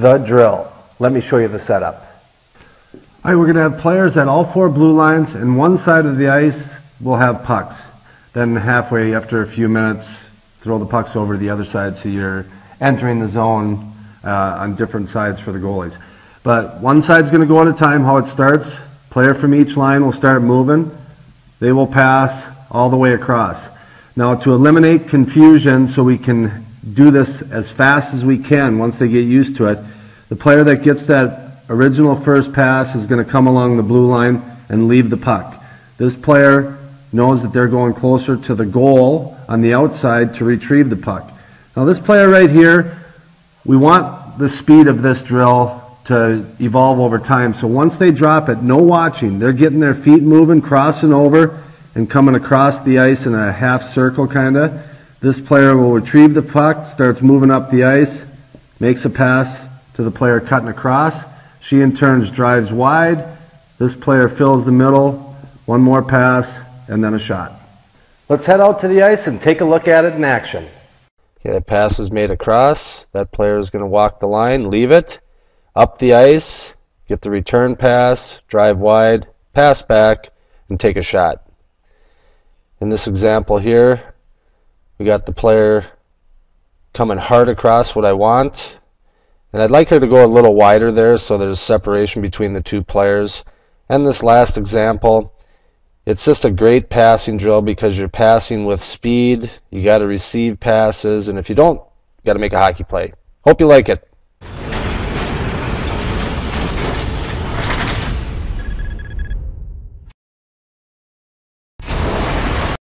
the drill. Let me show you the setup. All right, we're going to have players at all four blue lines, and one side of the ice will have pucks. Then halfway, after a few minutes, throw the pucks over to the other side so you're entering the zone uh, on different sides for the goalies. But one side's going to go at a time, how it starts. Player from each line will start moving. They will pass all the way across. Now, to eliminate confusion so we can do this as fast as we can once they get used to it, the player that gets that original first pass is going to come along the blue line and leave the puck. This player knows that they're going closer to the goal on the outside to retrieve the puck. Now, this player right here, we want the speed of this drill to evolve over time. So once they drop it, no watching. They're getting their feet moving, crossing over, and coming across the ice in a half circle kind of. This player will retrieve the puck, starts moving up the ice, makes a pass to the player cutting across. She in turn drives wide. This player fills the middle, one more pass, and then a shot. Let's head out to the ice and take a look at it in action. Okay, that pass is made across. That player is going to walk the line, leave it, up the ice, get the return pass, drive wide, pass back, and take a shot. In this example here, we got the player coming hard across what I want. And I'd like her to go a little wider there so there's separation between the two players. And this last example, it's just a great passing drill because you're passing with speed. You got to receive passes. And if you don't, you got to make a hockey play. Hope you like it.